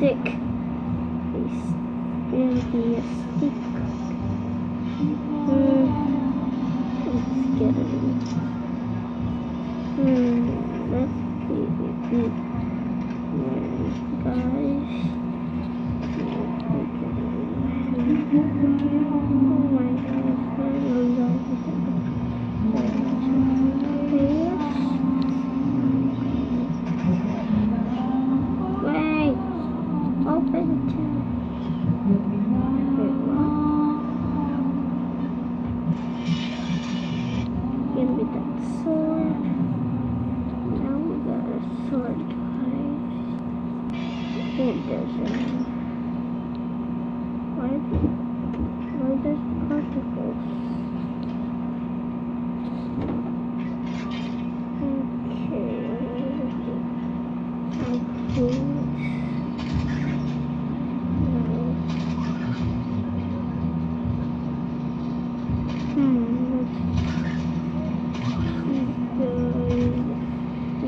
stick. Will be a stick. Hmm. Let's get it. Hmm. Let's see. Why? Does particles? Okay.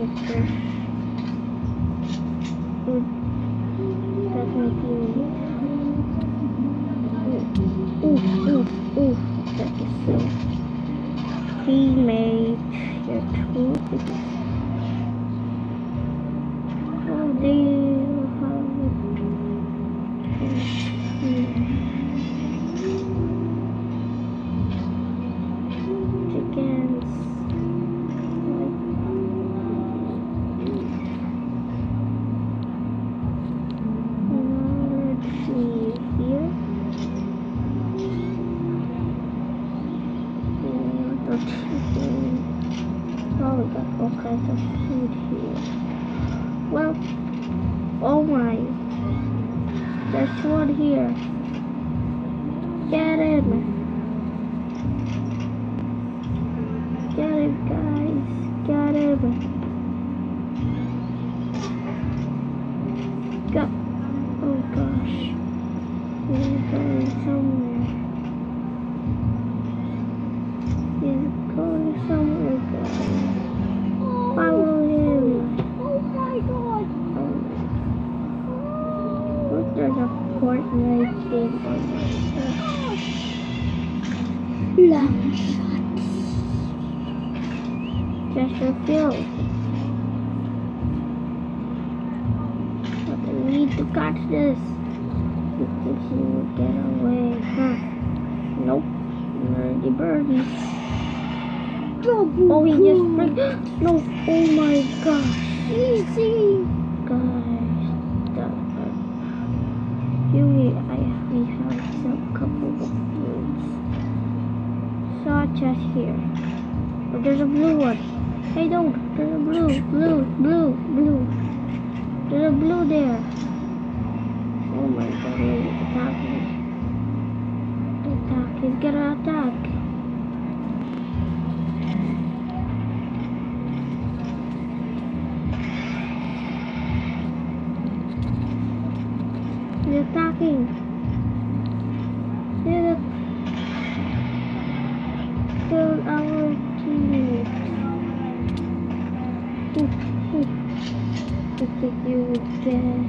Okay. He Oh, we got all kinds of food here. Well, oh my. There's one here. Get him. A Long shots. Chesterfield. But I need to catch this. Think she will get away, huh? Nope. Nerdy birdie. Double Oh, he just. No. Oh my gosh. Easy. Blue, blue, blue. There's a blue there. Oh my god, he's attacking. Attack. He's gonna attack. You dead.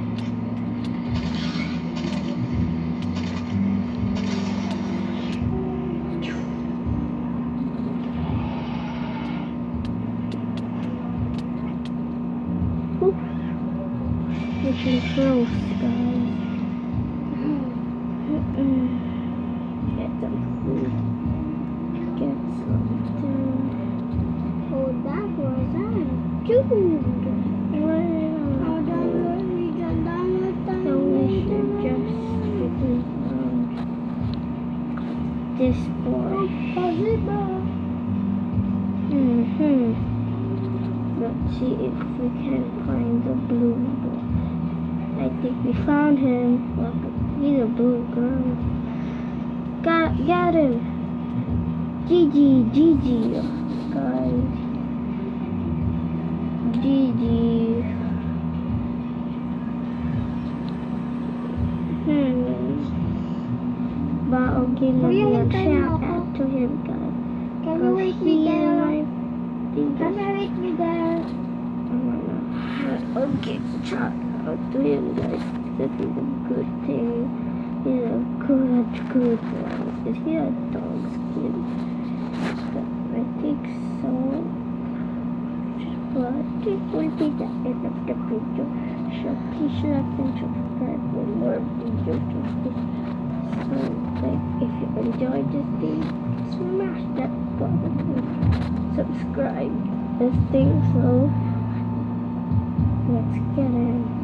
Ooh. Mission close, guys. Get some food. Get some food. Oh, that was on. Dude. This boy. Mm-hmm. Let's see if we can find the blue boy. I think we found him. He's a blue girl. Got, got him. GG, GG, guys. GG. Hmm. But okay, let Kuya, me hintayin mo shout out to him, guys. Can you wait me He there? Can you wait me there? Okay, shout out to him, guys. This is a good thing. He's a good, good one. Is he a dog skin? I think so. But it will be the end of the video. So please like and subscribe for more videos. So, if you enjoyed this thing, smash that button and subscribe this thing. So, let's get in.